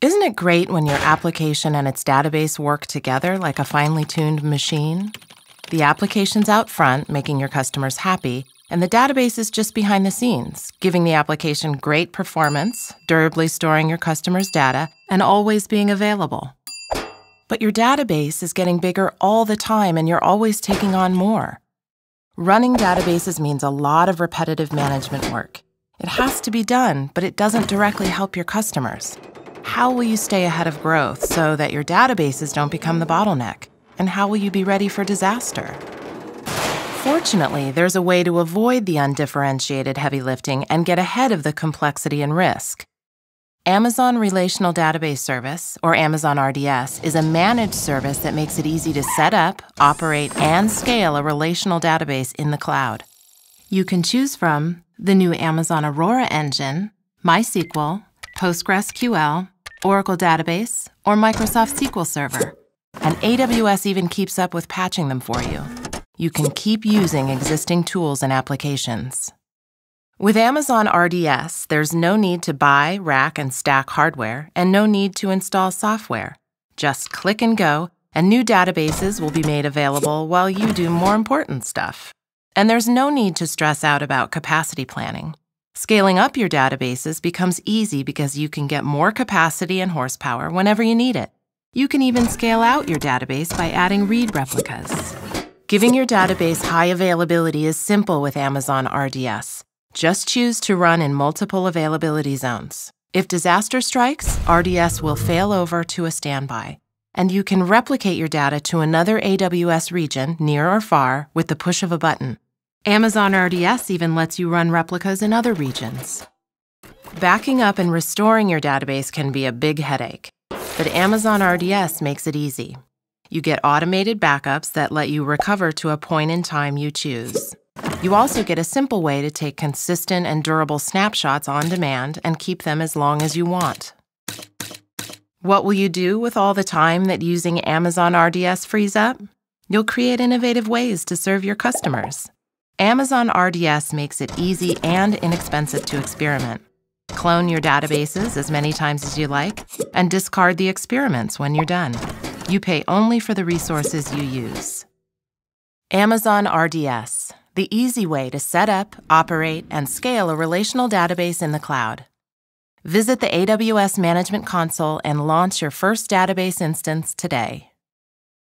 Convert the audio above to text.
Isn't it great when your application and its database work together like a finely tuned machine? The application's out front, making your customers happy, and the database is just behind the scenes, giving the application great performance, durably storing your customers' data, and always being available. But your database is getting bigger all the time and you're always taking on more. Running databases means a lot of repetitive management work. It has to be done, but it doesn't directly help your customers. How will you stay ahead of growth so that your databases don't become the bottleneck? And how will you be ready for disaster? Fortunately, there's a way to avoid the undifferentiated heavy lifting and get ahead of the complexity and risk. Amazon Relational Database Service, or Amazon RDS, is a managed service that makes it easy to set up, operate, and scale a relational database in the cloud. You can choose from the new Amazon Aurora engine, MySQL, PostgreSQL, Oracle Database, or Microsoft SQL Server. And AWS even keeps up with patching them for you. You can keep using existing tools and applications. With Amazon RDS, there's no need to buy, rack, and stack hardware, and no need to install software. Just click and go, and new databases will be made available while you do more important stuff. And there's no need to stress out about capacity planning. Scaling up your databases becomes easy because you can get more capacity and horsepower whenever you need it. You can even scale out your database by adding read replicas. Giving your database high availability is simple with Amazon RDS. Just choose to run in multiple availability zones. If disaster strikes, RDS will fail over to a standby, and you can replicate your data to another AWS region, near or far, with the push of a button. Amazon RDS even lets you run replicas in other regions. Backing up and restoring your database can be a big headache, but Amazon RDS makes it easy. You get automated backups that let you recover to a point in time you choose. You also get a simple way to take consistent and durable snapshots on demand and keep them as long as you want. What will you do with all the time that using Amazon RDS frees up? You'll create innovative ways to serve your customers. Amazon RDS makes it easy and inexpensive to experiment. Clone your databases as many times as you like, and discard the experiments when you're done. You pay only for the resources you use. Amazon RDS the easy way to set up, operate, and scale a relational database in the cloud. Visit the AWS Management Console and launch your first database instance today.